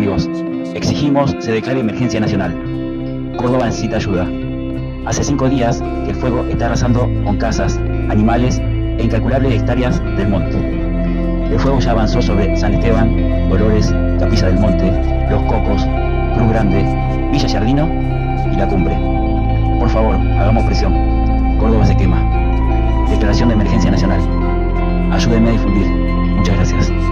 amigos. Exigimos se declare emergencia nacional. Córdoba necesita ayuda. Hace cinco días que el fuego está arrasando con casas, animales e incalculables hectáreas del monte. El fuego ya avanzó sobre San Esteban, Dolores, Capilla del Monte, Los Cocos, Cruz Grande, Villa Yardino y La Cumbre. Por favor, hagamos presión. Córdoba se quema. Declaración de emergencia nacional. Ayúdenme a difundir. Muchas gracias.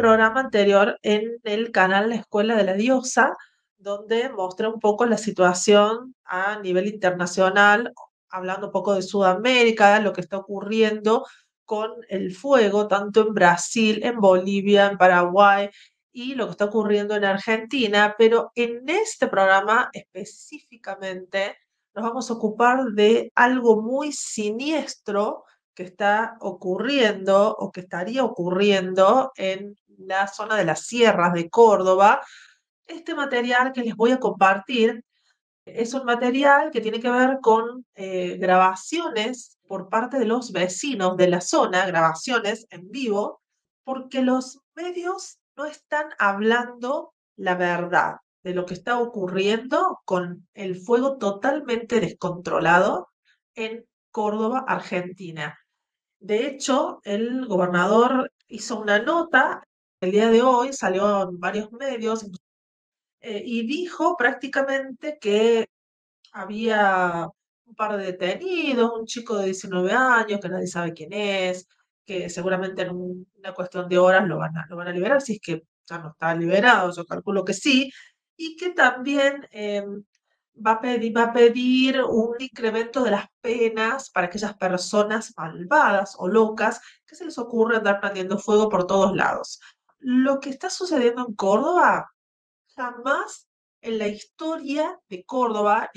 Programa anterior en el canal La Escuela de la Diosa, donde mostré un poco la situación a nivel internacional, hablando un poco de Sudamérica, lo que está ocurriendo con el fuego, tanto en Brasil, en Bolivia, en Paraguay y lo que está ocurriendo en Argentina, pero en este programa específicamente nos vamos a ocupar de algo muy siniestro que está ocurriendo o que estaría ocurriendo en la zona de las sierras de Córdoba. Este material que les voy a compartir es un material que tiene que ver con eh, grabaciones por parte de los vecinos de la zona, grabaciones en vivo, porque los medios no están hablando la verdad de lo que está ocurriendo con el fuego totalmente descontrolado en Córdoba, Argentina. De hecho, el gobernador hizo una nota el día de hoy, salió en varios medios eh, y dijo prácticamente que había un par de detenidos, un chico de 19 años que nadie sabe quién es, que seguramente en una cuestión de horas lo van a, liberar, si es que ya no está liberado, yo calculo que sí, y que también em, va a pedir, va a pedir un incremento de las penas para aquellas personas malvadas o locas que se les ocurre andar prendiendo fuego por todos lados. Lo que está sucediendo en Córdoba, jamás en la historia de Córdoba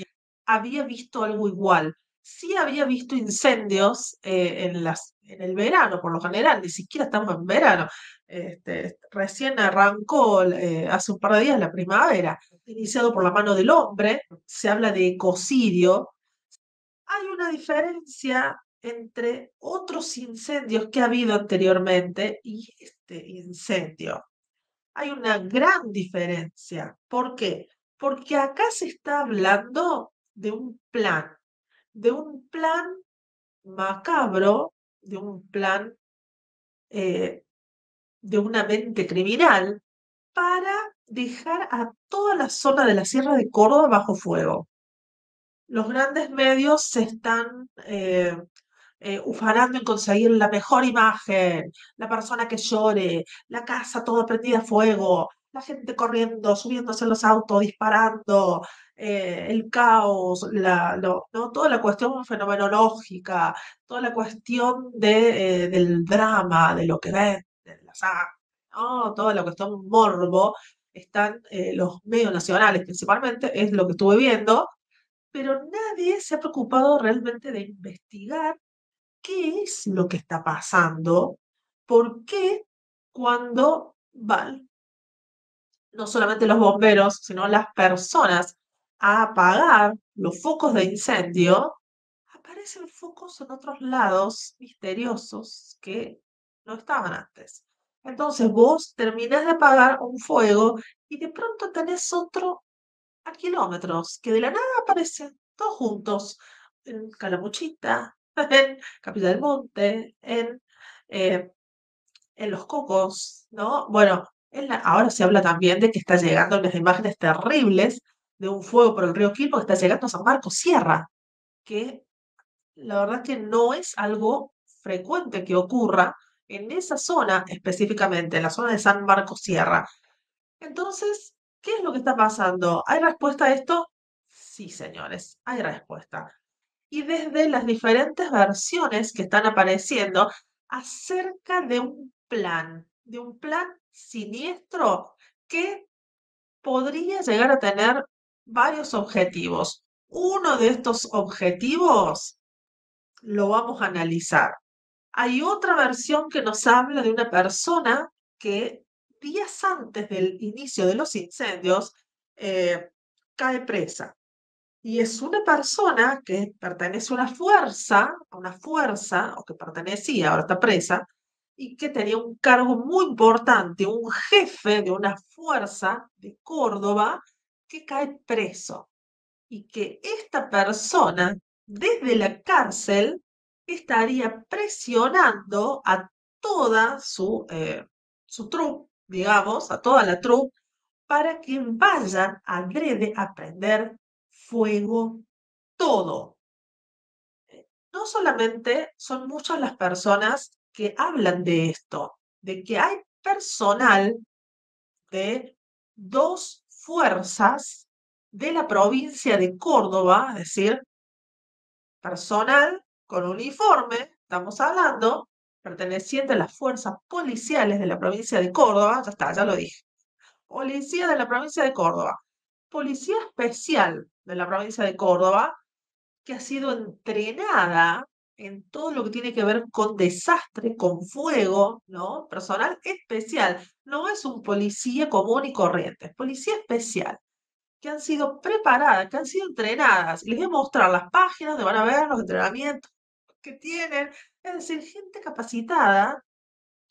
había visto algo igual. Sí había visto incendios eh, en, las, en el verano, por lo general, ni siquiera estamos en verano. Este, recién arrancó eh, hace un par de días la primavera, iniciado por la mano del hombre, se habla de ecocidio. Hay una diferencia entre otros incendios que ha habido anteriormente y este incendio. Hay una gran diferencia. ¿Por qué? Porque acá se está hablando de un plan, de un plan macabro, de un plan eh, de una mente criminal para dejar a toda la zona de la Sierra de Córdoba bajo fuego. Los grandes medios se están eh, eh, ufanando en conseguir la mejor imagen, la persona que llore, la casa toda prendida a fuego, la gente corriendo, subiéndose en los autos, disparando, eh, el caos, la, ¿no? toda la cuestión fenomenológica, toda la cuestión de, del drama, de lo que ven toda la cuestión morbo, están eh, los medios nacionales principalmente, es lo que estuve viendo, pero nadie se ha preocupado realmente de investigar qué es lo que está pasando, por qué cuando van no solamente los bomberos, sino las personas a apagar los focos de incendio, aparecen focos en otros lados misteriosos que no estaban antes. Entonces vos terminás de apagar un fuego y de pronto tenés otro a kilómetros que de la nada aparecen todos juntos en Calamuchita, en Capilla del Monte, en, eh, en Los Cocos, ¿no? Bueno, ahora se habla también de que está llegando unas imágenes terribles de un fuego por el río Quilpo que está llegando a San Marcos Sierra, que la verdad que no es algo frecuente que ocurra en esa zona específicamente, en la zona de San Marcos Sierra. Entonces, ¿qué es lo que está pasando? ¿Hay respuesta a esto? Sí, señores, hay respuesta. Y desde las diferentes versiones que están apareciendo acerca de un plan, de un plan siniestro que podría llegar a tener varios objetivos. Uno de estos objetivos lo vamos a analizar. Hay otra versión que nos habla de una persona que días antes del inicio de los incendios eh, cae presa. Y es una persona que pertenece a una fuerza, a una fuerza, o que pertenecía, ahora está presa, y que tenía un cargo muy importante, un jefe de una fuerza de Córdoba que cae preso. Y que esta persona, desde la cárcel, estaría presionando a toda su, eh, su troupe, digamos, a toda la troupe, para que vayan adrede a prender fuego todo. Eh, no solamente son muchas las personas que hablan de esto, de que hay personal de dos fuerzas de la provincia de Córdoba, es decir, personal con uniforme, estamos hablando, perteneciente a las fuerzas policiales de la provincia de Córdoba, ya está, ya lo dije. Policía de la provincia de Córdoba. Policía especial de la provincia de Córdoba, que ha sido entrenada en todo lo que tiene que ver con desastre, con fuego, ¿no? Personal especial. No es un policía común y corriente, es policía especial, que han sido preparadas, que han sido entrenadas. Les voy a mostrar las páginas donde van a ver los entrenamientos que tienen. Es decir, gente capacitada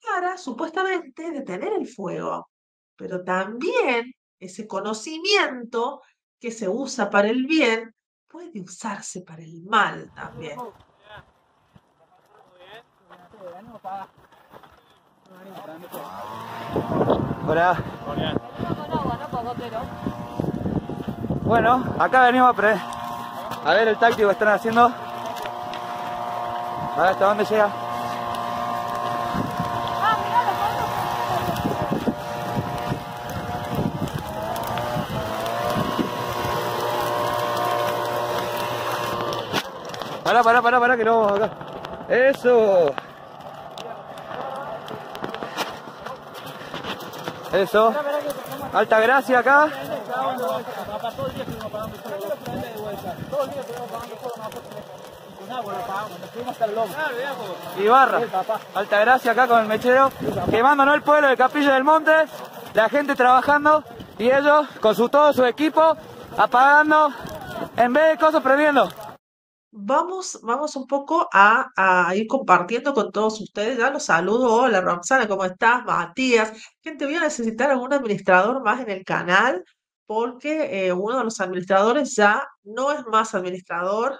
para supuestamente detener el fuego. Pero también ese conocimiento que se usa para el bien puede usarse para el mal también. Hola. Bueno, acá venimos a, pre a ver el táctico que están haciendo. A ver hasta dónde llega. Pará, pará, pará, pará, que no vamos acá. Eso. Eso. Alta gracia acá. Y barra. Alta gracia acá con el mechero. Quemándonos el pueblo de Capilla del Monte. La gente trabajando. Y ellos con su, todo su equipo apagando. En vez de cosas prendiendo vamos, vamos un poco a, ir compartiendo con todos ustedes. Ya los saludo. Hola Roxana, ¿cómo estás? Matías. Gente, voy a necesitar algún administrador más en el canal porque eh, uno de los administradores ya no es más administrador.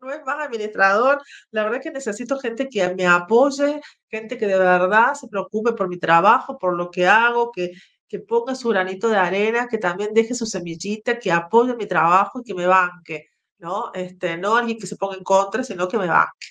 No es más administrador. La verdad es que necesito gente que me apoye, gente que de verdad se preocupe por mi trabajo, por lo que hago, que, que ponga su granito de arena, que también deje su semillita, que apoye mi trabajo y que me banque. ¿no? Este, no alguien que se ponga en contra, sino que me banque.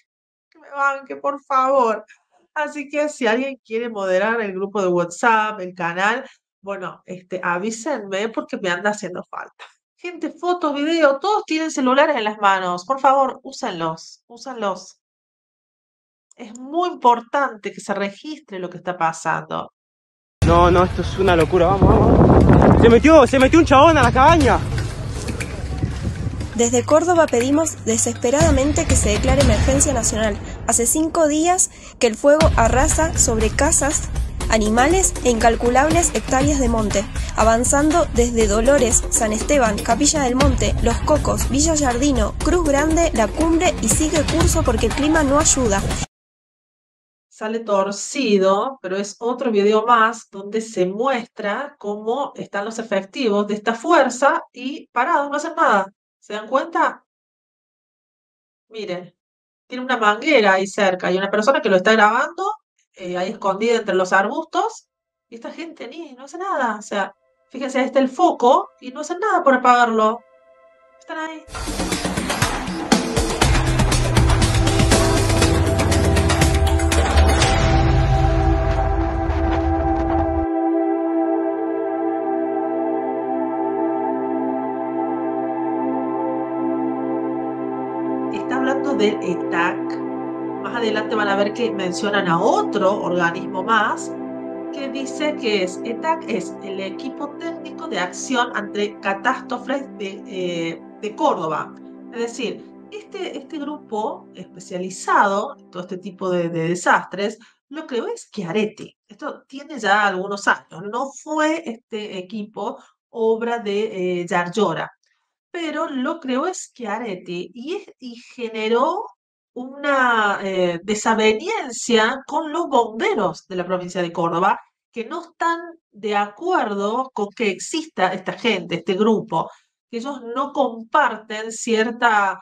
Que me banque, por favor. Así que si alguien quiere moderar el grupo de WhatsApp, el canal, bueno, este, avísenme porque me anda haciendo falta. Gente, fotos, videos, todos tienen celulares en las manos. Por favor, úsenlos, úsenlos. Es muy importante que se registre lo que está pasando. No, no, esto es una locura, vamos, vamos. Se metió, se metió un chabón a la cabaña. Desde Córdoba pedimos desesperadamente que se declare emergencia nacional. Hace cinco días que el fuego arrasa sobre casas, animales e incalculables hectáreas de monte, avanzando desde Dolores, San Esteban, Capilla del Monte, Los Cocos, Villa Jardino, Cruz Grande, La Cumbre y sigue curso porque el clima no ayuda. Sale torcido, pero es otro video más donde se muestra cómo están los efectivos de esta fuerza y parados, no hacen nada. ¿Se dan cuenta? Miren, tiene una manguera ahí cerca y una persona que lo está grabando eh, ahí escondida entre los arbustos y esta gente ni no hace nada. O sea, fíjense, ahí está el foco y no hacen nada por apagarlo. Están ahí. del ETAC. Adelante van a ver que mencionan a otro organismo más que dice que es ETAC es el equipo técnico de acción ante catástrofes de, eh, de Córdoba. Es decir, este, este grupo especializado en todo este tipo de, desastres lo creó es Chiaretti. Esto tiene ya algunos años. No fue este equipo obra de eh, Yarlora, pero lo creó Schiaretti y, y generó una eh, desaveniencia con los bomberos de la provincia de Córdoba que no están de acuerdo con que exista esta gente, este grupo, que ellos no comparten cierta,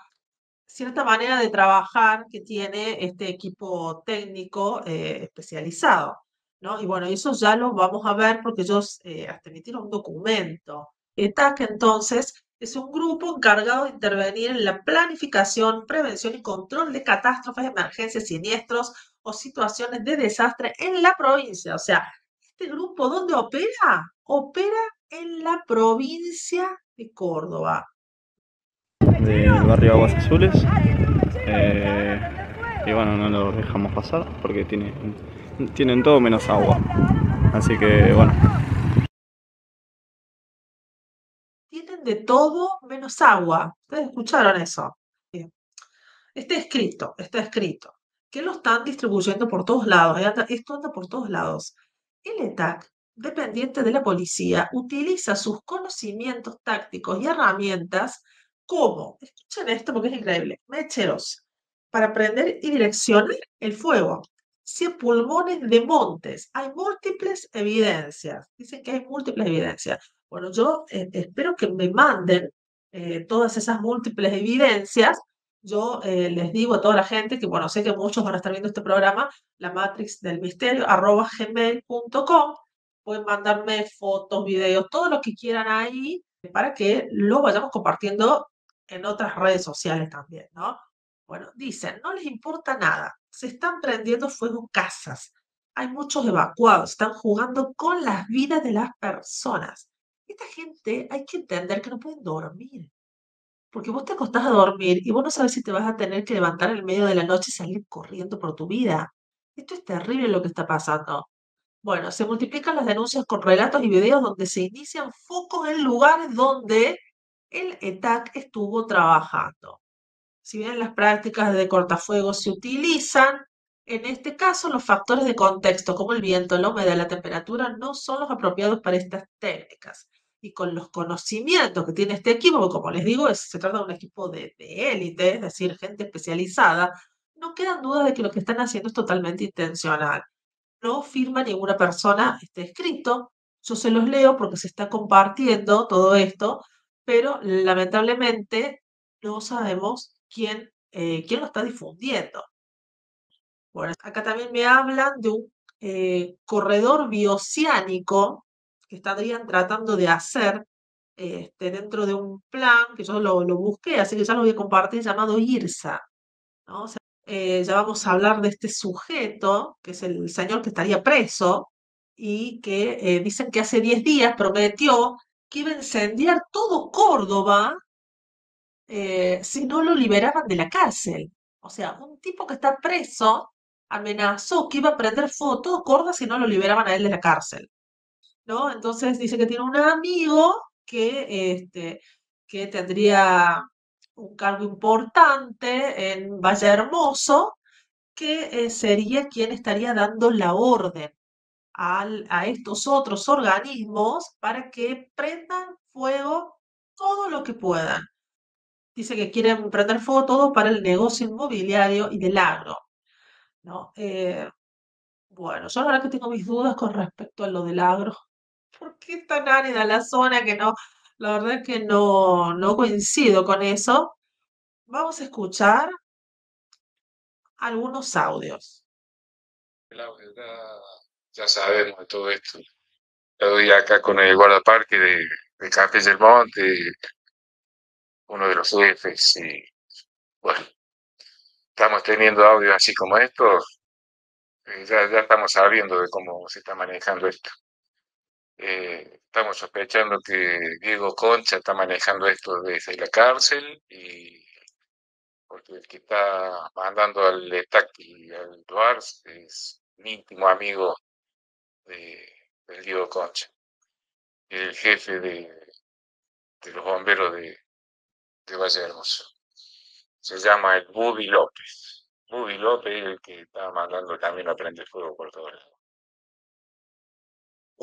cierta manera de trabajar que tiene este equipo técnico eh, especializado. ¿no? Y bueno, eso ya lo vamos a ver porque ellos eh, hasta emitieron un documento. ETAC entonces es un grupo encargado de intervenir en la planificación, prevención y control de catástrofes, emergencias, siniestros o situaciones de desastre en la provincia. O sea, este grupo, ¿dónde opera? Opera en la provincia de Córdoba. Del barrio Aguas Azules. Eh, y bueno, no lo dejamos pasar porque tiene, tienen todo menos agua. Así que bueno, de todo menos agua. Ustedes escucharon eso. Está escrito, está escrito. Que lo están distribuyendo por todos lados. Esto anda por todos lados. El ETAC, dependiente de la policía, utiliza sus conocimientos tácticos y herramientas como, escuchen esto porque es increíble, mecheros, para prender y direccionar el fuego. Si pulmones de montes, hay múltiples evidencias. Dicen que hay múltiples evidencias. Bueno, yo eh, espero que me manden eh, todas esas múltiples evidencias. Yo eh, les digo a toda la gente que, bueno, sé que muchos van a estar viendo este programa, la Matrix del Misterio, arroba gmail.com. Pueden mandarme fotos, videos, todo lo que quieran ahí para que lo vayamos compartiendo en otras redes sociales también, ¿no? Bueno, dicen, no les importa nada, se están prendiendo fuego casas, hay muchos evacuados, están jugando con las vidas de las personas. Esta gente hay que entender que no pueden dormir. Porque vos te acostás a dormir y vos no sabes si te vas a tener que levantar en el medio de la noche y salir corriendo por tu vida. Esto es terrible lo que está pasando. Bueno, se multiplican las denuncias con relatos y videos donde se inician focos en lugares donde el ETAC estuvo trabajando. Si bien las prácticas de cortafuegos se utilizan, en este caso los factores de contexto como el viento, la humedad, la temperatura no son los apropiados para estas técnicas y con los conocimientos que tiene este equipo, como les digo, se trata de un equipo de, élite, es decir, gente especializada, no quedan dudas de que lo que están haciendo es totalmente intencional. No firma ninguna persona este escrito, yo se los leo porque se está compartiendo todo esto, pero lamentablemente no sabemos quién, eh, quién lo está difundiendo. Bueno, acá también me hablan de un eh, corredor bioceánico que estarían tratando de hacer este, dentro de un plan que yo lo, busqué, así que ya lo voy a compartir, llamado IRSA. Eh, ya vamos a hablar de este sujeto, que es el señor que estaría preso y que eh, dicen que hace 10 días prometió que iba a incendiar todo Córdoba eh, si no lo liberaban de la cárcel. O sea, un tipo que está preso amenazó que iba a prender fuego todo Córdoba si no lo liberaban a él de la cárcel. ¿No? Entonces dice que tiene un amigo que, este, que tendría un cargo importante en Hermoso, que eh, sería quien estaría dando la orden a estos otros organismos para que prendan fuego todo lo que puedan. Dice que quieren prender fuego todo para el negocio inmobiliario y del agro. ¿no? Eh, bueno, yo ahora que tengo mis dudas con respecto a lo del agro. ¿Por qué tan árida la zona que no, la verdad es que no, no coincido con eso. Vamos a escuchar algunos audios. El audio, ya, sabemos de todo esto. Estoy acá con el guardaparque de, de Café del Monte, uno de los jefes, y bueno, estamos teniendo audios así como estos, ya, ya estamos sabiendo de cómo se está manejando esto. Eh, estamos sospechando que Diego Concha está manejando esto desde la cárcel y porque el que está mandando al ETAC y al Duars es un íntimo amigo de, Diego Concha, el jefe de, los bomberos de, de Valle Hermoso. Se llama el Bubi López. Bubi López es el que estaba mandando también a prender fuego por todo lado.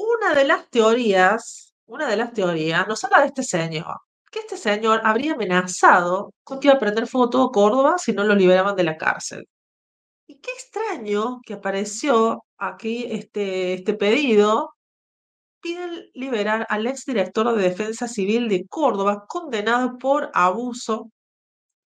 Una de las teorías, una de las teorías nos habla de este señor, que este señor habría amenazado con que iba a prender fuego todo Córdoba si no lo liberaban de la cárcel. Y qué extraño que apareció aquí este, este pedido. Piden liberar al exdirector de Defensa Civil de Córdoba, condenado por abuso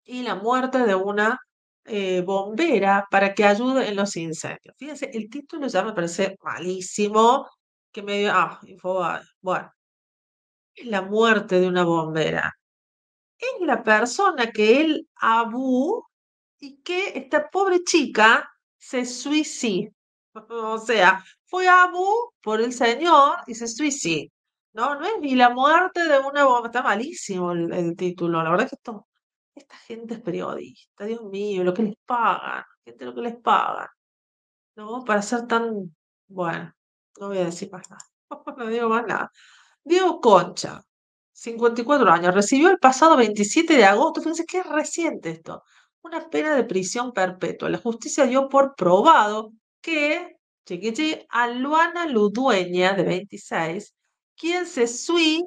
y la muerte de una eh, bombera para que ayude en los incendios. Fíjense, el título ya me parece malísimo, que medio, ah, Infobae. Bueno, la muerte de una bombera. Es la persona que él abu y que esta pobre chica se suicidó. O sea, fue abu por el señor y se suicidó. No, no es ni la muerte de una bombera. Está malísimo el, el título. La verdad es que esto, esta gente es periodista. Dios mío, lo que les pagan. Gente, lo que les pagan. ¿No? Para ser tan. Bueno, no voy a decir más nada. No digo más nada. Diego Concha, 54 años, recibió el pasado 27 de agosto, fíjense que es reciente esto, una pena de prisión perpetua. La justicia dio por probado que, chiquichi, a Luana Ludueña, de 26, quien se sui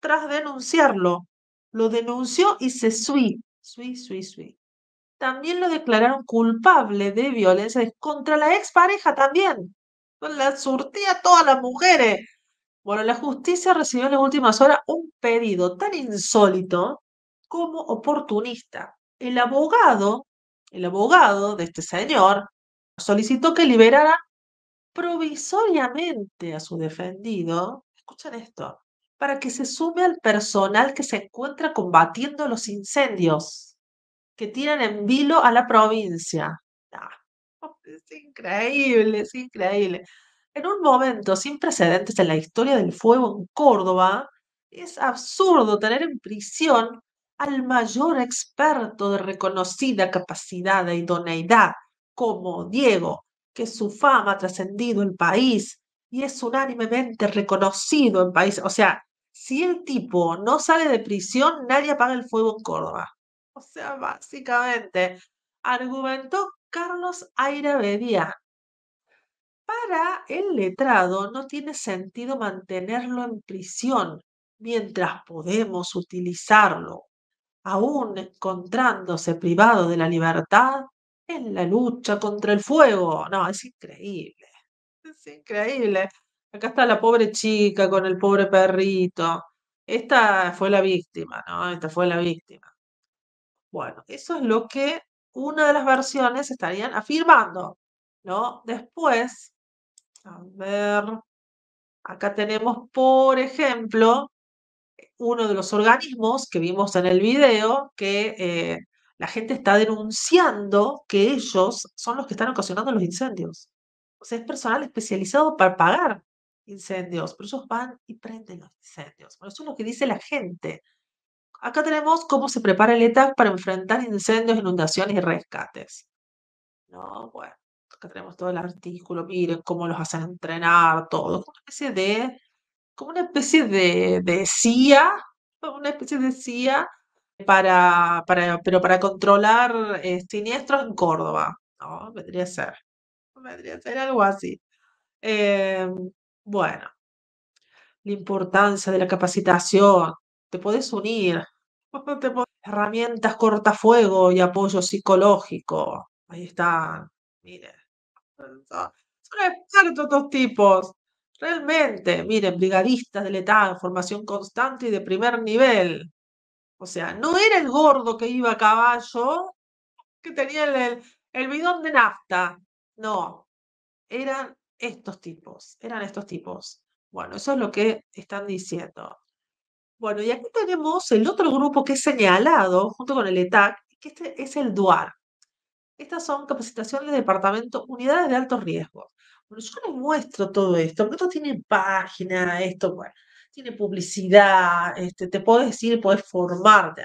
tras denunciarlo. Lo denunció y se sui, sui, sui, sui. También lo declararon culpable de violencia contra la expareja también. La surtía a todas las mujeres. Bueno, la justicia recibió en las últimas horas un pedido tan insólito como oportunista. El abogado, el abogado de este señor, solicitó que liberara provisoriamente a su defendido, escuchen esto, para que se sume al personal que se encuentra combatiendo los incendios que tiran en vilo a la provincia. Es increíble, es increíble. En un momento sin precedentes en la historia del fuego en Córdoba, es absurdo tener en prisión al mayor experto de reconocida capacidad e idoneidad como Diego, que su fama ha trascendido el país y es unánimemente reconocido en país. O sea, si el tipo no sale de prisión, nadie apaga el fuego en Córdoba. O sea, básicamente, argumentó Carlos Aira para el letrado no tiene sentido mantenerlo en prisión mientras podemos utilizarlo, aún encontrándose privado de la libertad en la lucha contra el fuego. No, es increíble. Es increíble. Acá está la pobre chica con el pobre perrito. Esta fue la víctima, ¿no? Esta fue la víctima. Bueno, eso es lo que una de las versiones estarían afirmando, ¿no? Después, a ver, acá tenemos, por ejemplo, uno de los organismos que vimos en el video que eh, la gente está denunciando que ellos son los que están ocasionando los incendios. O sea, es personal especializado para pagar incendios, pero ellos van y prenden los incendios. Bueno, eso es lo que dice la gente. Acá tenemos cómo se prepara el ETAC para enfrentar incendios, inundaciones y rescates. No, bueno, acá tenemos todo el artículo, miren cómo los hacen entrenar, todo. Como una especie de, como una especie de, de CIA, una especie de CIA para, para, pero para controlar eh, siniestros en Córdoba. No, vendría a ser. Vendría ser algo así. Eh, bueno, la importancia de la capacitación. Te puedes unir. Herramientas cortafuego y apoyo psicológico. Ahí están. Miren. Son expertos estos tipos. Realmente, miren, brigadistas del ETA, formación constante y de primer nivel. O sea, no era el gordo que iba a caballo, que tenía el- el bidón de nafta. No, eran estos tipos, eran estos tipos. Bueno, eso es lo que están diciendo. Bueno, y aquí tenemos el otro grupo que es señalado junto con el ETAC, que este es el DUAR. Estas son capacitaciones de departamento, unidades de alto riesgo. Bueno, yo les muestro todo esto, porque esto tiene página, esto, bueno, tiene publicidad, este, te puedes decir, puedes formarte.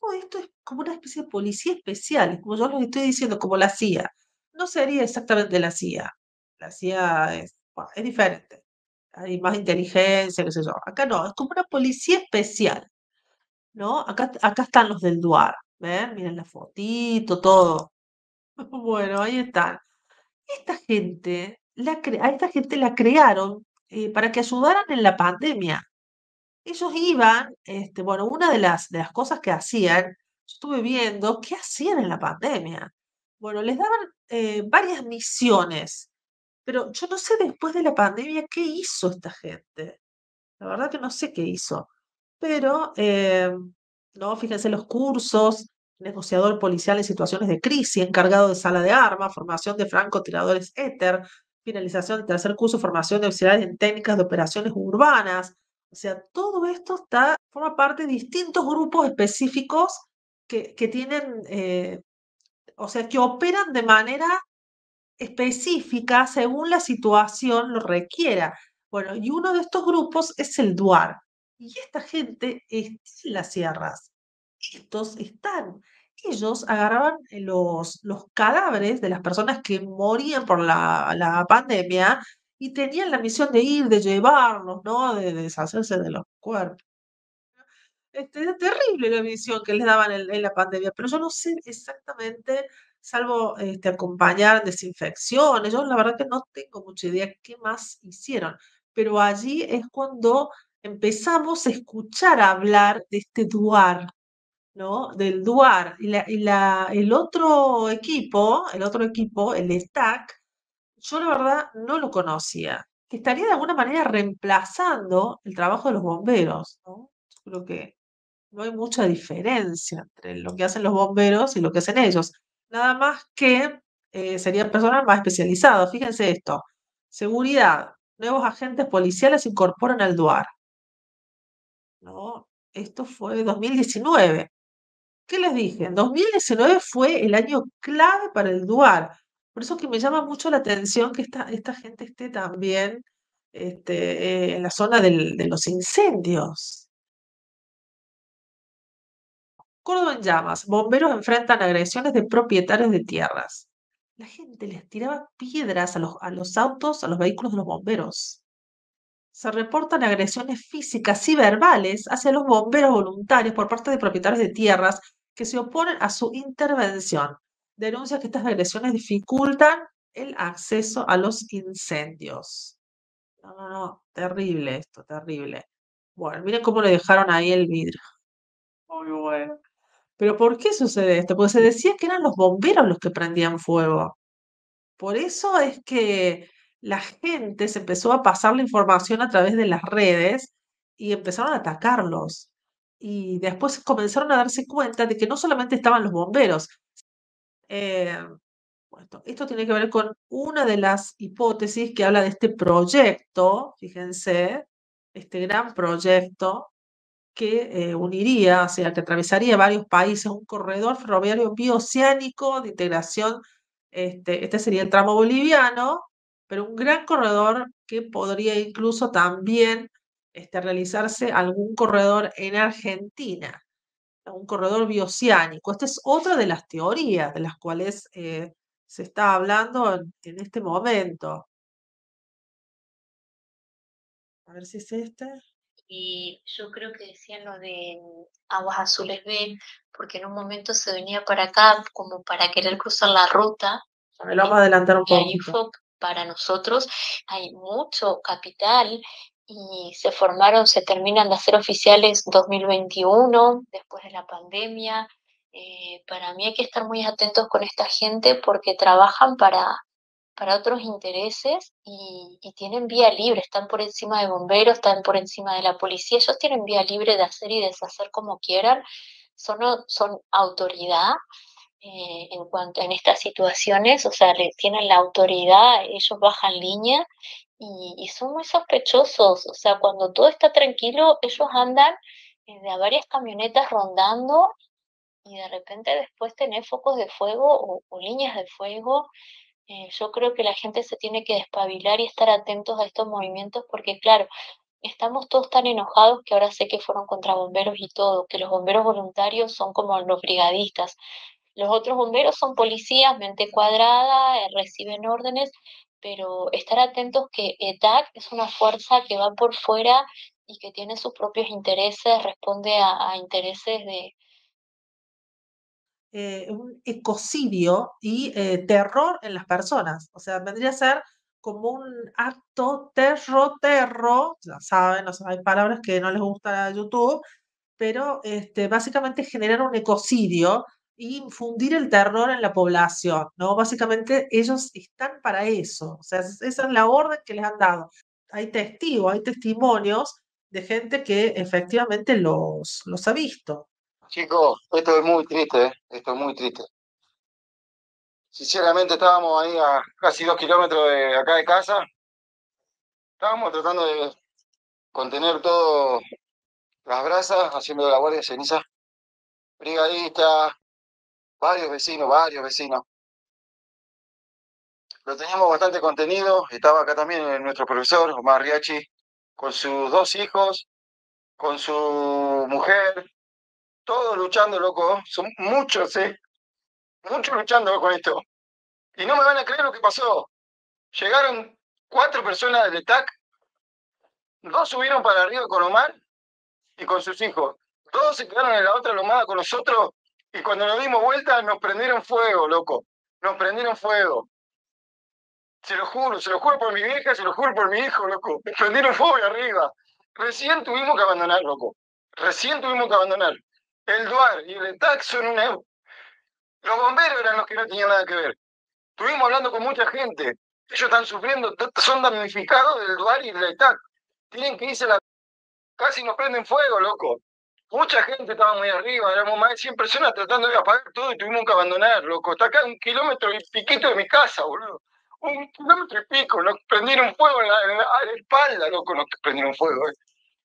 Todo esto es como una especie de policía especial, como yo les estoy diciendo, como la CIA. No sería exactamente la CIA. hacía, es, bueno, es diferente. Hay más inteligencia, qué sé yo. Acá no, es como una policía especial, ¿no? Acá, acá están los del Duar, ¿ven? Miren la fotito, todo. Bueno, ahí están. Esta gente, la cre- a esta gente la crearon eh, para que ayudaran en la pandemia. Ellos iban, este, bueno, una de las, de las cosas que hacían, yo estuve viendo, ¿qué hacían en la pandemia? Bueno, les daban eh, varias misiones, pero yo no sé después de la pandemia qué hizo esta gente. La verdad que no sé qué hizo. Pero, eh, no, fíjense los cursos, negociador policial en situaciones de crisis, encargado de sala de armas, formación de francotiradores éter, finalización del tercer curso, formación de auxiliares en técnicas de operaciones urbanas. O sea, todo esto está, forma parte de distintos grupos específicos que, que tienen, eh, o sea, que operan de manera específica según la situación lo requiera. Bueno, y uno de estos grupos es el DUAR. Y esta gente está en las sierras. Estos están. Ellos agarraban los, los cadáveres de las personas que morían por la, la pandemia y tenían la misión de ir, de llevarlos, ¿no? De deshacerse de los cuerpos. Este, era terrible la visión que les daban en, en la pandemia, pero yo no sé exactamente, salvo este, acompañar desinfecciones, yo la verdad que no tengo mucha idea qué más hicieron, pero allí es cuando empezamos a escuchar hablar de este DUAR, ¿no? Del DUAR. Y, la, el otro equipo, el otro equipo, el STAC, yo la verdad no lo conocía, que estaría de alguna manera reemplazando el trabajo de los bomberos, creo que no hay mucha diferencia entre lo que hacen los bomberos y lo que hacen ellos. Nada más que eh, serían personas más especializadas. Fíjense esto. Seguridad. Nuevos agentes policiales se incorporan al DUAR. ¿no? Esto fue 2019. ¿Qué les dije? 2019 fue el año clave para el DUAR. Por eso que me llama mucho la atención que esta, esta gente esté también este, en la zona de los incendios. Córdoba en llamas. Bomberos enfrentan agresiones de propietarios de tierras. La gente les tiraba piedras a los, a los autos, a los vehículos de los bomberos. Se reportan agresiones físicas y verbales hacia los bomberos voluntarios por parte de propietarios de tierras que se oponen a su intervención. Denuncia que estas agresiones dificultan el acceso a los incendios. No, no, no, terrible esto, terrible. Bueno, miren cómo le dejaron ahí el vidrio. Muy bueno. Pero ¿por qué sucede esto? Porque se decía que eran los bomberos los que prendían fuego. Por eso es que la gente se empezó a pasar la información a través de las redes y empezaron a atacarlos. Y después comenzaron a darse cuenta de que no solamente estaban los bomberos. eh, esto tiene que ver con una de las hipótesis que habla de este proyecto, fíjense, este gran proyecto que eh, uniría, o sea, que atravesaría varios países, un corredor ferroviario bioceánico de integración, este, este sería el tramo boliviano, pero un gran corredor que podría incluso también este, realizarse algún corredor en Argentina, un corredor bioceánico. Esta es otra de las teorías de las cuales eh, se está hablando en, en este momento. A ver si es este. Y yo creo que decían lo de mm, Aguas Azules B, porque en un momento se venía para acá como para querer cruzar la ruta. A ver, vamos a adelantar un fue para nosotros, hay mucho capital y se formaron, se terminan de hacer oficiales 2021, después de la pandemia. Eh, para mí hay que estar muy atentos con esta gente porque trabajan para, para otros intereses y, tienen vía libre, están por encima de bomberos, están por encima de la policía, ellos tienen vía libre de hacer y deshacer como quieran, son, son autoridad eh, en cuanto en estas situaciones, o sea, tienen la autoridad, ellos bajan línea y, son muy sospechosos, o sea, cuando todo está tranquilo, ellos andan eh, de a varias camionetas rondando y de repente después tener focos de fuego o líneas de fuego. Eh, yo creo que la gente se tiene que despabilar y estar atentos a estos movimientos porque, claro, estamos todos tan enojados que ahora sé que fueron contra bomberos y todo, que los bomberos voluntarios son como los brigadistas. Los otros bomberos son policías, mente cuadrada, eh, reciben órdenes, pero estar atentos que ETAC es una fuerza que va por fuera y que tiene sus propios intereses, responde a, intereses de... Eh, un ecocidio y eh, terror en las personas. O sea, vendría a ser como un acto terro-terro, ya saben, hay palabras que no les gusta a YouTube, pero este, básicamente generar un ecocidio y infundir el terror en la población, ¿no? Básicamente ellos están para eso, o sea, esa es la orden que les han dado. Hay testigos, hay testimonios de gente que efectivamente los, los ha visto. Chicos, esto es muy triste, ¿eh? esto es muy triste. Sinceramente estábamos ahí a casi dos kilómetros de acá de casa. Estábamos tratando de contener todo las brasas, haciendo la guardia de ceniza. Brigadistas, varios vecinos, varios vecinos. Lo teníamos bastante contenido. Estaba acá también nuestro profesor, Omar Riachi, con sus dos hijos, con su mujer, todos luchando, loco. Son muchos, ¿eh? Muchos luchando con esto. Y no me van a creer lo que pasó. Llegaron cuatro personas del TAC, dos subieron para arriba con Omar y con sus hijos. Todos se quedaron en la otra lomada con nosotros y cuando nos dimos vuelta nos prendieron fuego, loco. Nos prendieron fuego. Se lo juro, se lo juro por mi vieja, se lo juro por mi hijo, loco. Me prendieron fuego arriba. Recién tuvimos que abandonar, loco. Recién tuvimos que abandonar. El DUAR y el ETAC son una... Los bomberos eran los que no tenían nada que ver. Estuvimos hablando con mucha gente. Ellos están sufriendo, son damnificados del DUAR y del ETAC. Tienen que irse la... Casi nos prenden fuego, loco. Mucha gente estaba muy arriba, éramos más de 100 personas tratando de apagar todo y tuvimos que abandonar, loco. Está acá un kilómetro y piquito de mi casa, boludo un kilómetro y pico, nos prendieron fuego en la, espalda, loco, nos prendieron fuego. Eh.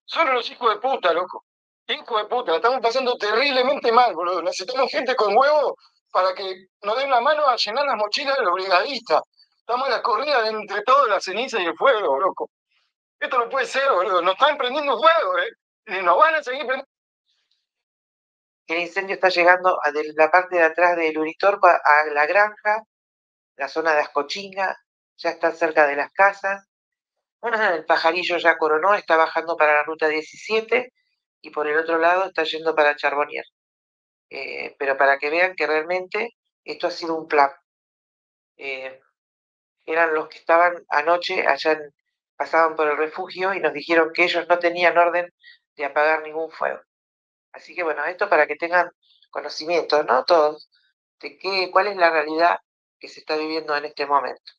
Son los hijos de puta, loco. Hijos de puta, estamos pasando terriblemente mal, boludo. Necesitamos gente con huevo para que nos den la mano a llenar las mochilas de los brigadistas. Estamos en la corrida entre todo la ceniza y el fuego, loco. Esto no puede ser, boludo. Nos están prendiendo fuego, ¿eh? Y nos van a seguir prendiendo. El incendio está llegando de la parte de atrás del Uritorpa a la granja la zona de Ascochinga, ya está cerca de las casas. Bueno, el pajarillo ya coronó, está bajando para la ruta 17 y por el otro lado está yendo para Charbonnier. Eh, pero para que vean que realmente esto ha sido un plan. Eh, eran los que estaban anoche allá, pasaban por el refugio y nos dijeron que ellos no tenían orden de apagar ningún fuego. Así que bueno, esto para que tengan conocimiento, ¿no? Todos, de qué, cuál es la realidad que se está viviendo en este momento.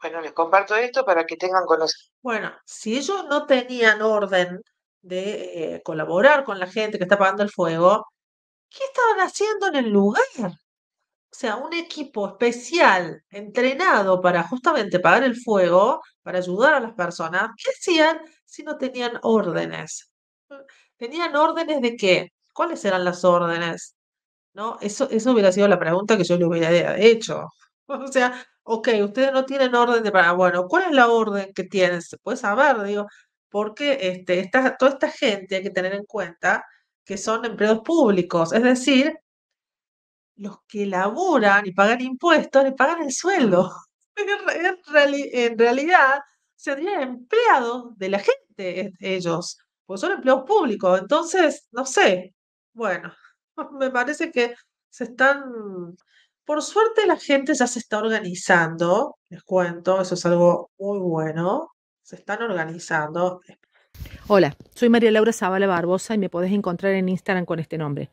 Bueno, les comparto esto para que tengan conocimiento. Bueno, si ellos no tenían orden de eh, colaborar con la gente que está apagando el fuego, ¿qué estaban haciendo en el lugar? O sea, un equipo especial entrenado para justamente apagar el fuego, para ayudar a las personas, ¿qué hacían si no tenían órdenes? ¿Tenían órdenes de qué? ¿Cuáles eran las órdenes? ¿no? Eso, eso hubiera sido la pregunta que yo le hubiera hecho. O sea, ok, ustedes no tienen orden de para, bueno, ¿cuál es la orden que tienen? Se puede saber, digo, porque este, esta, toda esta gente hay que tener en cuenta que son empleados públicos, es decir, los que laburan y pagan impuestos le pagan el sueldo. En, realidad, serían empleados de la gente ellos, porque son empleados públicos. Entonces, no sé, bueno. Me parece que se están, por suerte la gente ya se está organizando, les cuento, eso es algo muy bueno, se están organizando. Hola, soy María Laura Zavala Barbosa y me podés encontrar en Instagram con este nombre.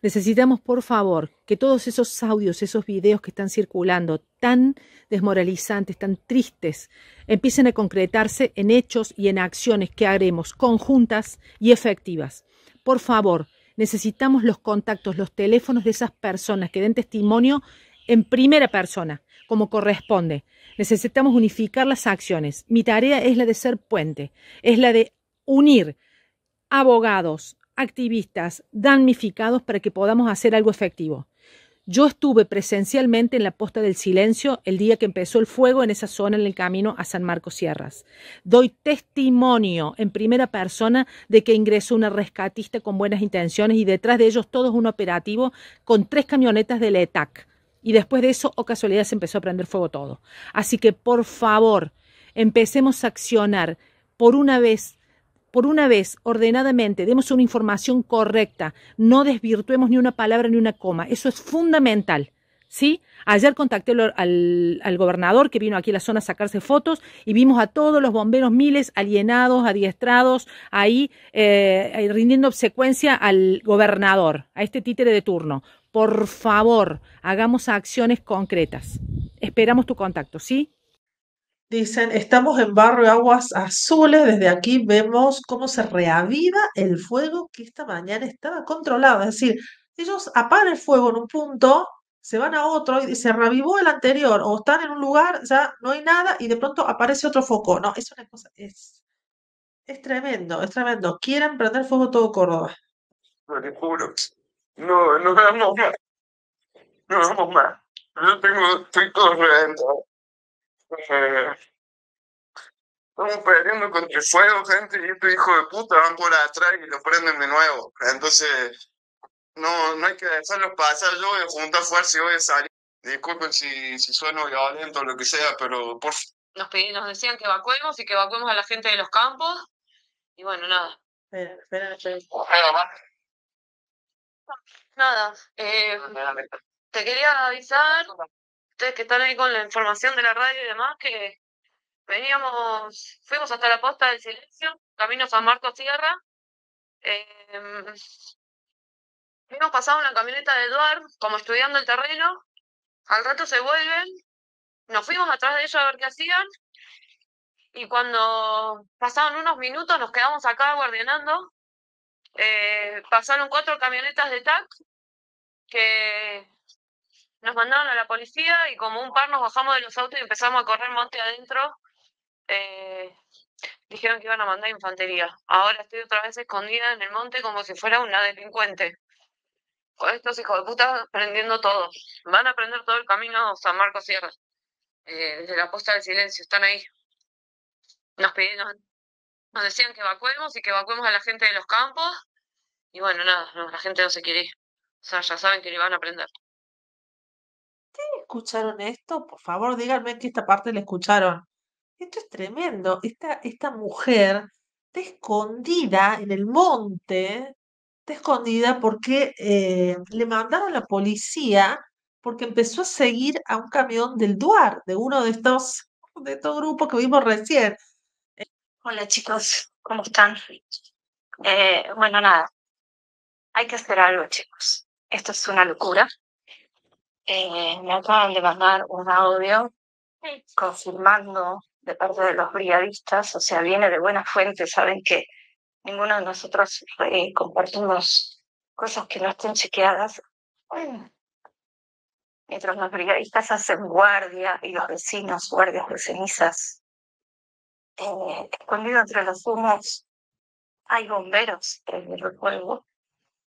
Necesitamos, por favor, que todos esos audios, esos videos que están circulando, tan desmoralizantes, tan tristes, empiecen a concretarse en hechos y en acciones que haremos conjuntas y efectivas. Por favor, necesitamos los contactos, los teléfonos de esas personas que den testimonio en primera persona, como corresponde. Necesitamos unificar las acciones. Mi tarea es la de ser puente, es la de unir abogados, activistas, damnificados para que podamos hacer algo efectivo. Yo estuve presencialmente en la posta del silencio el día que empezó el fuego en esa zona en el camino a San Marcos Sierras. Doy testimonio en primera persona de que ingresó una rescatista con buenas intenciones y detrás de ellos todo un operativo con tres camionetas del ETAC. Y después de eso, o casualidad, se empezó a prender fuego todo. Así que, por favor, empecemos a accionar por una vez, por una vez, ordenadamente, demos una información correcta, no desvirtuemos ni una palabra ni una coma. Eso es fundamental. ¿Sí? Ayer contacté al, al, gobernador que vino aquí a la zona a sacarse fotos y vimos a todos los bomberos miles alienados, adiestrados, ahí eh, rindiendo obsecuencia al gobernador, a este títere de turno. Por favor, hagamos acciones concretas. Esperamos tu contacto, ¿sí? Dicen, estamos en Barrio Aguas Azules, desde aquí vemos cómo se reaviva el fuego que esta mañana estaba controlado. Es decir, ellos apagan el fuego en un punto, se van a otro y se reavivó el anterior, o están en un lugar, ya no hay nada y de pronto aparece otro foco. No, es una cosa, es, es tremendo, es tremendo. Quieren prender fuego todo Córdoba. Te juro, no, no vamos más. No vamos más. Yo tengo, estoy todo reventado. Eh, estamos peleando contra el fuego, gente, y estos hijos de puta van por atrás y lo prenden de nuevo. Entonces, no, no hay que dejarlos pasar. Yo voy a juntar fuerza y voy a salir. Disculpen si, si sueno violento o lo que sea, pero por Nos, pedí- nos decían que evacuemos y que evacuemos a la gente de los campos. Y bueno, nada. Esperen, esperen, esperen. Nada. Eh, te quería avisar, ustedes que están ahí con la información de la radio y demás, que veníamos, fuimos hasta la posta del silencio, camino San Marcos Sierra. Eh, vimos pasar una camioneta de Duar, como estudiando el terreno. Al rato se vuelven, nos fuimos atrás de ellos a ver qué hacían. Y cuando pasaron unos minutos, nos quedamos acá guardianando. Eh, pasaron cuatro camionetas de TAC que nos mandaron a la policía y como un par nos bajamos de los autos y empezamos a correr monte adentro. eh, dijeron que iban a mandar infantería. Ahora estoy otra vez escondida en el monte como si fuera una delincuente. Con estos hijos de puta prendiendo todo. Van a prender todo el camino San Marcos Sierra. Eh, desde la posta del silencio, están ahí. Nos pidieron, nos decían que evacuemos y que evacuemos a la gente de los campos. Y bueno, nada, no, la gente no se quiere ir. O sea, ya saben que le van a prender. ¿Escucharon esto? Por favor, díganme que esta parte la escucharon. Esto es tremendo. Esta, esta mujer está escondida en el monte, está escondida porque eh, le mandaron a la policía porque empezó a seguir a un camión del DUAR, de uno de estos, de estos grupos que vimos recién. Hola chicos, ¿cómo están? Eh, bueno, nada, hay que hacer algo chicos. Esto es una locura. Eh, me acaban de mandar un audio confirmando de parte de los brigadistas, o sea, viene de buena fuente, saben que ninguno de nosotros eh, compartimos cosas que no estén chequeadas. Mientras los brigadistas hacen guardia y los vecinos guardias de cenizas, eh, escondido entre los humos, hay bomberos en el fuego.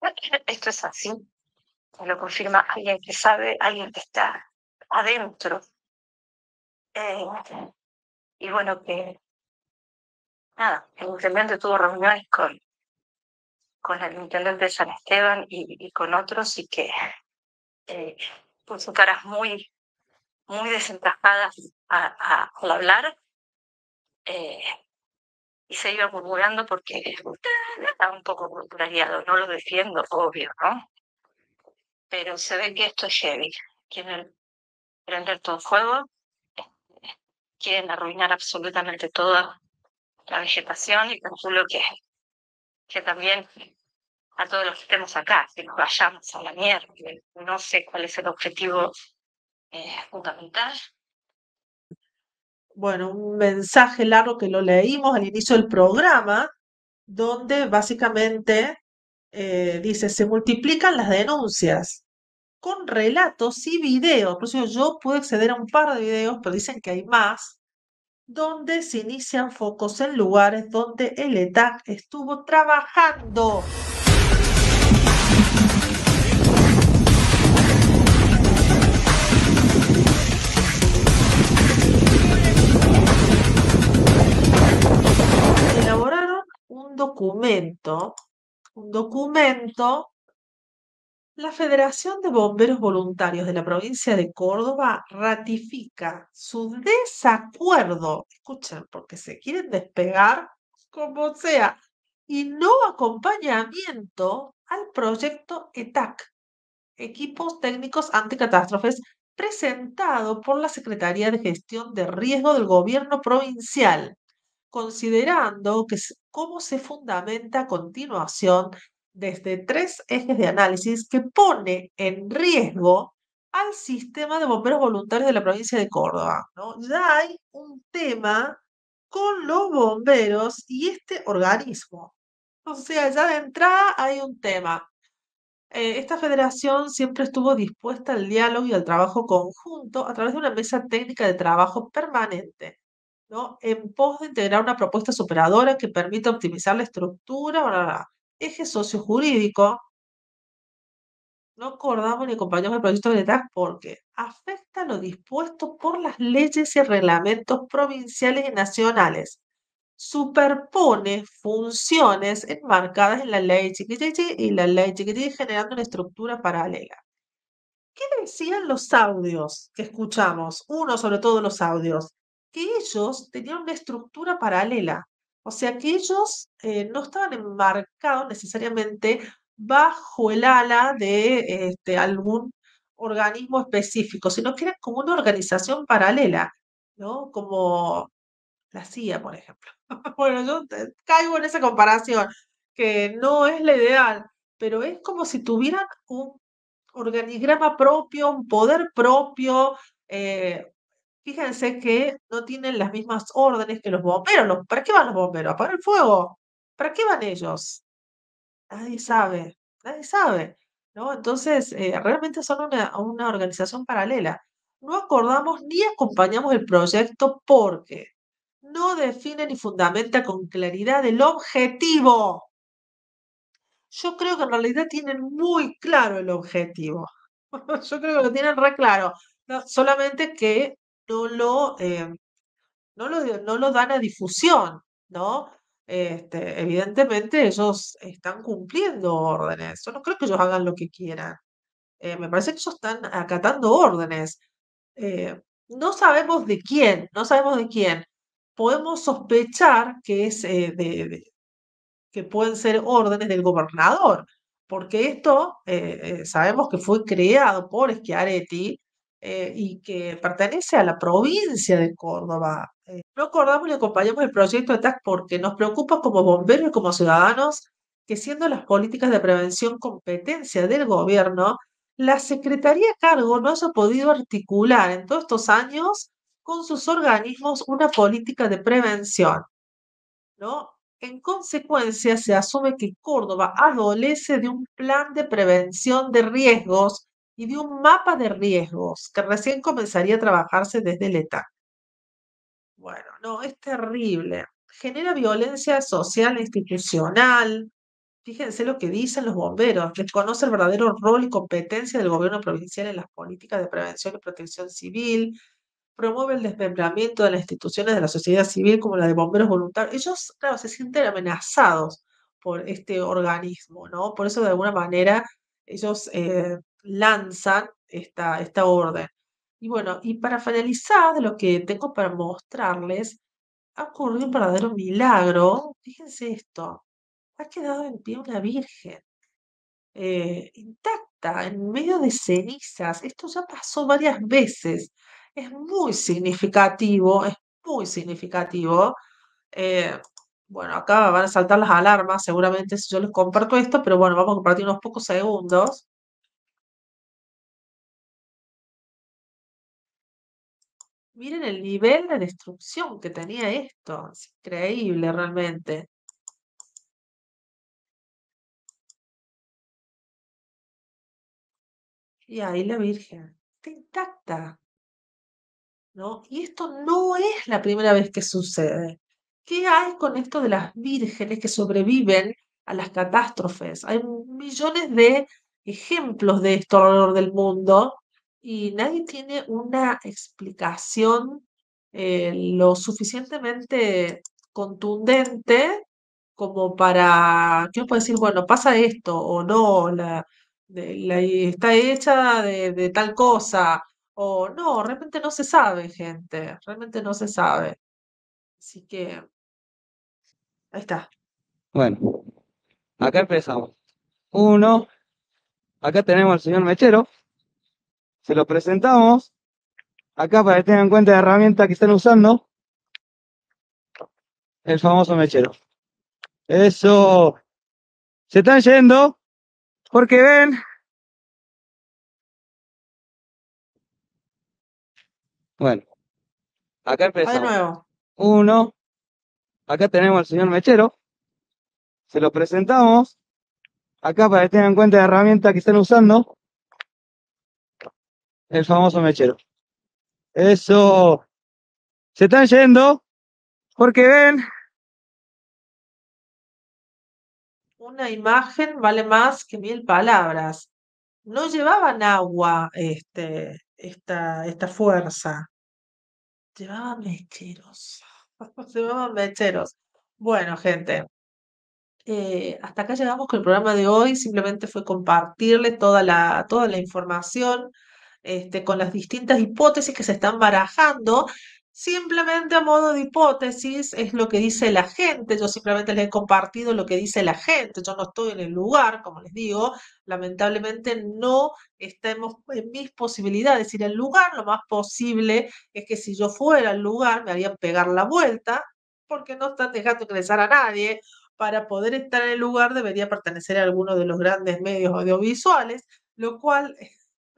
Esto es así. Lo confirma alguien que sabe, alguien que está adentro. Eh, y bueno, que nada, el intendente tuvo reuniones con, con el intendente de San Esteban y, y con otros y que eh, puso caras muy, muy desencajadas al hablar. Eh, y se iba murmurando porque estaba un poco contrariado. No lo defiendo, obvio, ¿no? Pero se ve que esto es heavy. Quieren prender todo fuego, quieren arruinar absolutamente toda la vegetación y calculo que, que también a todos los que estemos acá, que nos vayamos a la mierda. No sé cuál es el objetivo eh, fundamental. Bueno, un mensaje largo que lo leímos al inicio del programa, donde básicamente eh, dice, se multiplican las denuncias con relatos y videos. Por eso yo puedo acceder a un par de videos, pero dicen que hay más, donde se inician focos en lugares donde el ETAC estuvo trabajando. Documento, un documento La Federación de Bomberos Voluntarios de la provincia de Córdoba ratifica su desacuerdo, escuchen, porque se quieren despegar como sea, y no acompañamiento al proyecto ETAC, Equipos Técnicos Anticatástrofes, presentado por la Secretaría de Gestión de Riesgo del Gobierno Provincial, considerando que cómo se fundamenta a continuación desde tres ejes de análisis que pone en riesgo al sistema de bomberos voluntarios de la provincia de Córdoba. ¿no? Ya hay un tema con los bomberos y este organismo. O sea, ya de entrada hay un tema. Eh, esta federación siempre estuvo dispuesta al diálogo y al trabajo conjunto a través de una mesa técnica de trabajo permanente, ¿no? En pos de integrar una propuesta superadora que permita optimizar la estructura, eje sociojurídico. No acordamos ni acompañamos el proyecto de ETAC porque afecta lo dispuesto por las leyes y reglamentos provinciales y nacionales superpone funciones enmarcadas en la ley chiquititi y la ley chiquititi generando una estructura paralela. ¿Qué decían los audios que escuchamos? Uno sobre todo los audios, que ellos tenían una estructura paralela, o sea que ellos eh, no estaban enmarcados necesariamente bajo el ala de este, algún organismo específico, sino que eran como una organización paralela, ¿no? Como la CIA, por ejemplo. Bueno, yo caigo en esa comparación, que no es la ideal, pero es como si tuvieran un organigrama propio, un poder propio. Eh, fíjense que no tienen las mismas órdenes que los bomberos. ¿Para qué van los bomberos? ¿A apagar el fuego? ¿Para qué van ellos? Nadie sabe, nadie sabe. ¿no? Entonces, eh, realmente son una, una organización paralela. No acordamos ni acompañamos el proyecto porque no define ni fundamenta con claridad el objetivo. Yo creo que en realidad tienen muy claro el objetivo. Yo creo que lo tienen re claro. solamente que no lo, eh, no lo, no lo dan a difusión, ¿no? Este, evidentemente ellos están cumpliendo órdenes. Yo no creo que ellos hagan lo que quieran. Eh, me parece que ellos están acatando órdenes. Eh, no sabemos de quién, no sabemos de quién podemos sospechar que, es, de, que pueden ser órdenes del gobernador, porque esto sabemos que fue creado por Schiaretti y que pertenece a la provincia de Córdoba. no acordamos ni acompañamos el proyecto de TAC porque nos preocupa como bomberos y como ciudadanos que siendo las políticas de prevención competencia del gobierno, la Secretaría a cargo no haya podido articular en todos estos años con sus organismos una política de prevención. ¿no? En consecuencia, se asume que Córdoba adolece de un plan de prevención de riesgos y de un mapa de riesgos que recién comenzaría a trabajarse desde el ETA. Bueno, no, es terrible. Genera violencia social e institucional. Fíjense lo que dicen los bomberos. Desconoce el verdadero rol y competencia del gobierno provincial en las políticas de prevención y protección civil promueve el desmembramiento de las instituciones de la sociedad civil como la de bomberos voluntarios. Ellos, claro, se sienten amenazados por este organismo, ¿no? Por eso, de alguna manera, ellos eh, lanzan esta, esta orden. Y bueno, y para finalizar, lo que tengo para mostrarles, ha ocurrido un verdadero milagro. Fíjense esto, ha quedado en pie una virgen. Eh, intacta, en medio de cenizas. Esto ya pasó varias veces es muy significativo, es muy significativo. Eh, bueno, acá van a saltar las alarmas seguramente si yo les comparto esto, pero bueno, vamos a compartir unos pocos segundos. Miren el nivel de destrucción que tenía esto. Es increíble realmente. Y ahí la Virgen. Está intacta. ¿no? Y esto no es la primera vez que sucede. ¿Qué hay con esto de las vírgenes que sobreviven a las catástrofes? Hay millones de ejemplos de esto alrededor del mundo y nadie tiene una explicación eh, lo suficientemente contundente como para que uno pueda decir, bueno, pasa esto o no, está hecha de, de tal cosa, o no, realmente no se sabe, gente, realmente no se sabe. Así que ahí está. Bueno, acá empezamos. Uno, acá tenemos al señor Mechero. Se lo presentamos. Acá para que tengan en cuenta la herramienta que están usando. El famoso mechero. Eso. Se están yendo. Porque ven. Bueno, acá de empezamos. nuevo. Uno, acá tenemos al señor Mechero. Se lo presentamos. Acá para que tengan en cuenta la herramienta que están usando. El famoso mechero. Eso. Se están yendo. Porque ven. Una imagen vale más que mil palabras. No llevaban agua, este, esta, esta fuerza. Llevaban mecheros. Llevaban mecheros. Bueno, gente, eh, hasta acá llegamos con el programa de hoy. Simplemente fue compartirles toda la, toda la información este, con las distintas hipótesis que se están barajando. Simplemente a modo de hipótesis es lo que dice la gente. Yo simplemente les he compartido lo que dice la gente. Yo no estoy en el lugar, como les digo. Lamentablemente no estamos en mis posibilidades ir al lugar. Lo más posible es que si yo fuera al lugar me harían pegar la vuelta porque no están dejando ingresar a nadie. Para poder estar en el lugar debería pertenecer a alguno de los grandes medios audiovisuales, lo cual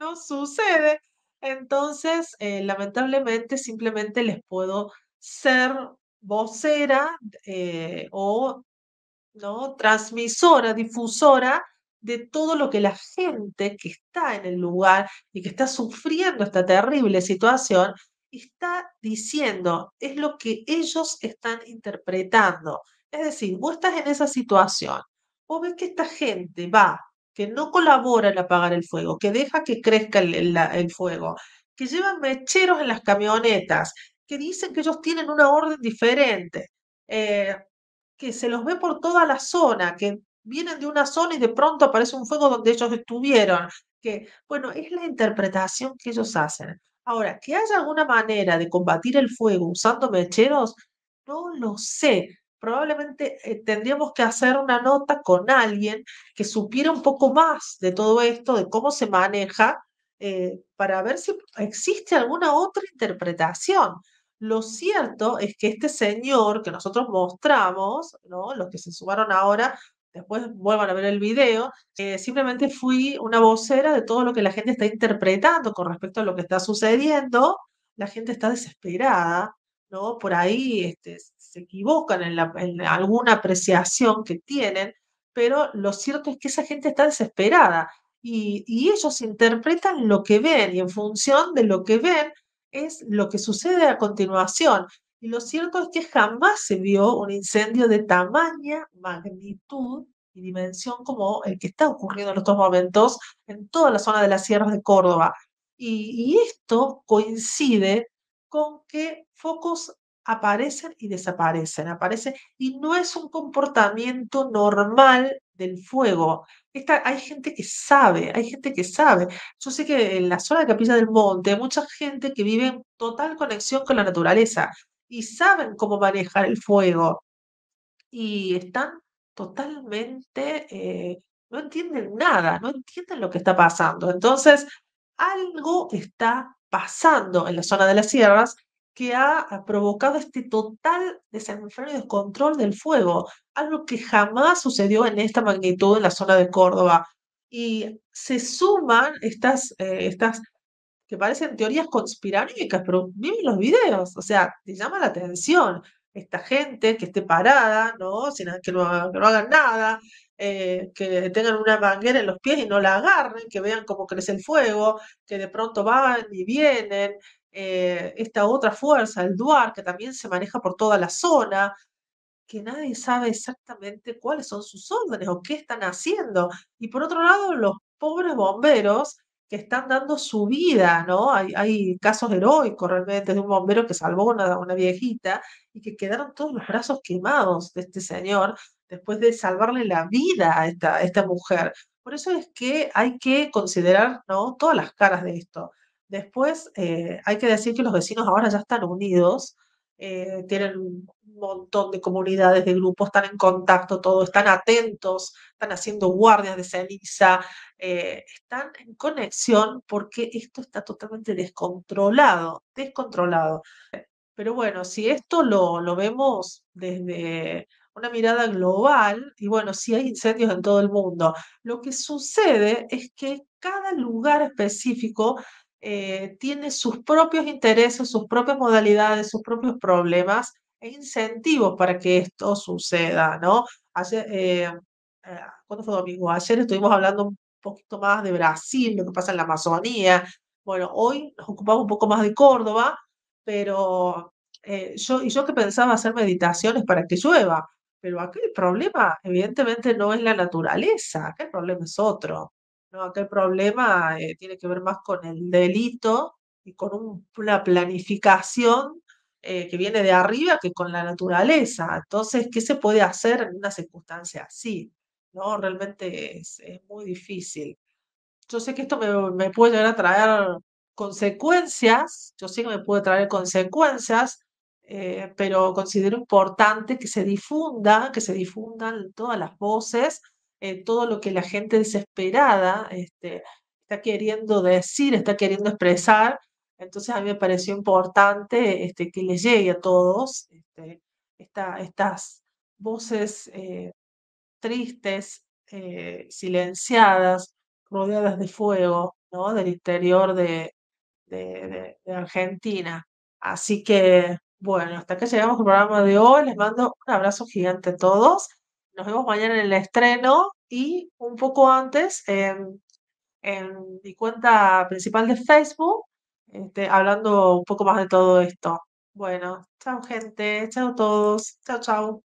no sucede. Entonces, eh, lamentablemente, simplemente les puedo ser vocera eh, o ¿no? transmisora, difusora de todo lo que la gente que está en el lugar y que está sufriendo esta terrible situación está diciendo, es lo que ellos están interpretando. Es decir, vos estás en esa situación, vos ves que esta gente va, que no colabora en apagar el fuego, que deja que crezca el, fuego, que llevan mecheros en las camionetas, que dicen que ellos tienen una orden diferente. eh, que se los ve por toda la zona, que vienen de una zona y de pronto aparece un fuego donde ellos estuvieron, que, bueno, es la interpretación que ellos hacen. Ahora, que haya alguna manera de combatir el fuego usando mecheros, no lo sé. Probablemente eh, tendríamos que hacer una nota con alguien que supiera un poco más de todo esto, de cómo se maneja, eh, para ver si existe alguna otra interpretación. Lo cierto es que este señor que nosotros mostramos, ¿no? Los que se sumaron ahora, después vuelvan a ver el video, eh, simplemente fui una vocera de todo lo que la gente está interpretando con respecto a lo que está sucediendo. La gente está desesperada, ¿no? Por ahí este, se equivocan en, alguna apreciación que tienen, pero lo cierto es que esa gente está desesperada y, ellos interpretan lo que ven y en función de lo que ven es lo que sucede a continuación. Y lo cierto es que jamás se vio un incendio de tamaña magnitud y dimensión como el que está ocurriendo en estos momentos en toda la zona de las sierras de Córdoba. Y esto coincide con que focos aparecen y desaparecen, aparecen, y no es un comportamiento normal del fuego. Hay gente que sabe, hay gente que sabe. Yo sé que en la zona de Capilla del Monte hay mucha gente que vive en total conexión con la naturaleza y saben cómo manejar el fuego y están totalmente, eh, no entienden nada, no entienden lo que está pasando. Entonces, algo está pasando en la zona de las sierras que ha, provocado este total desenfreno y descontrol del fuego, algo que jamás sucedió en esta magnitud en la zona de Córdoba. Y se suman estas, eh, estas que parecen teorías conspiranoicas, pero miren los videos, o sea, te llama la atención esta gente que esté parada, ¿no? Sin, que no, que no hagan nada, eh, que tengan una manguera en los pies y no la agarren, que vean cómo crece el fuego, que de pronto van y vienen. eh, esta otra fuerza, el DUAR, que también se maneja por toda la zona, que nadie sabe exactamente cuáles son sus órdenes o qué están haciendo. Y por otro lado, los pobres bomberos que están dando su vida, ¿no? Hay, casos heroicos realmente de un bombero que salvó a una, una viejita y que quedaron todos los brazos quemados de este señor después de salvarle la vida a esta, mujer. Por eso es que hay que considerar, ¿no? todas las caras de esto. Después, eh, hay que decir que los vecinos ahora ya están unidos, eh, tienen un montón de comunidades, de grupos, están en contacto, todos están atentos, están haciendo guardias de ceniza, eh, están en conexión porque esto está totalmente descontrolado, descontrolado. Pero bueno, si esto lo, lo vemos desde una mirada global, y bueno, si hay incendios en todo el mundo, lo que sucede es que cada lugar específico eh, tiene sus propios intereses, sus propias modalidades, sus propios problemas e incentivos para que esto suceda, ¿no? Ayer, eh, eh, ¿cuándo fue domingo? Ayer estuvimos hablando un poquito más de Brasil, lo que pasa en la Amazonía. Bueno, hoy nos ocupamos un poco más de Córdoba, pero yo, y yo que pensaba hacer meditaciones para que llueva, pero aquí el problema evidentemente no es la naturaleza, acá el problema es otro. ¿no? Acá problema eh, tiene que ver más con el delito y con un- una planificación eh, que viene de arriba que con la naturaleza. Entonces, ¿qué se puede hacer en una circunstancia así? ¿No? Realmente es, es muy difícil. Yo sé que esto me, me puede llegar a traer consecuencias, yo sé que me puede traer consecuencias, eh, pero considero importante que se difunda, que se difundan todas las voces, eh, todo lo que la gente desesperada este, está queriendo decir, está queriendo expresar. Entonces a mí me pareció importante este, que les llegue a todos este, esta- estas voces eh, tristes, eh, silenciadas, rodeadas de fuego, ¿no? Del interior de, de, de- de Argentina. Así que, bueno, hasta acá llegamos el programa de hoy. Les mando un abrazo gigante a todos. Nos vemos mañana en el estreno y un poco antes en, mi cuenta principal de Facebook, este, hablando un poco más de todo esto. Bueno, chao gente, chao todos, chao, chao.